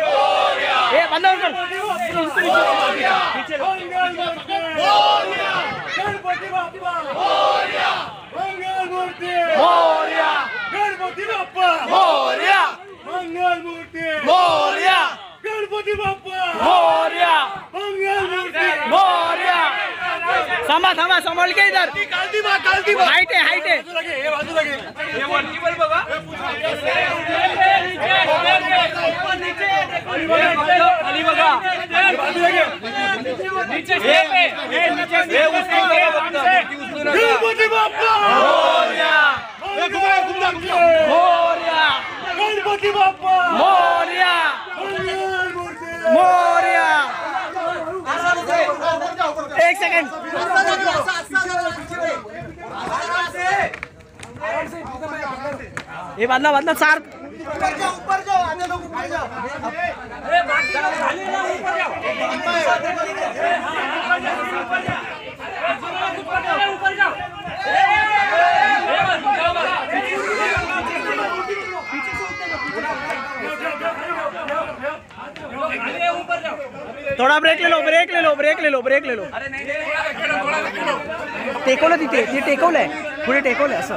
ये बंदर ऊपर गणपति बापा मोरिया। मंगल मूर्ति मोरिया। गणपति बापा मोरिया मंगल मूर्ति समा समा समल के इधर कालदी माँ कालदी माँ लाइट नीचे स्टेप आहे हे नीचे स्टेप उचलू नका फक्त मूर्ती उचलू नका गणपती बाप्पा हे घुमा, घुमा, घुमा. मोर्या। गणपती बाप्पा मोर्या. मोर्या। एक सेकंड। हे बांधला बांधला चार थोडा ब्रेक ले लो ब्रेक ले लो ब्रेक ले लो ब्रेक ले लो। टेकवलं तिथे ते टेकवलंय पुढे टेकवलंय असं।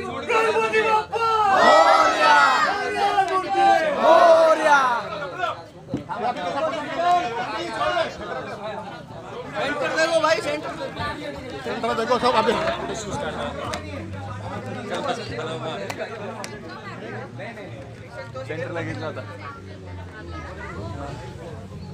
गणपती बाप्पा मोर्या सेंटर देखो सब अभी। सेंटरला घेतला होता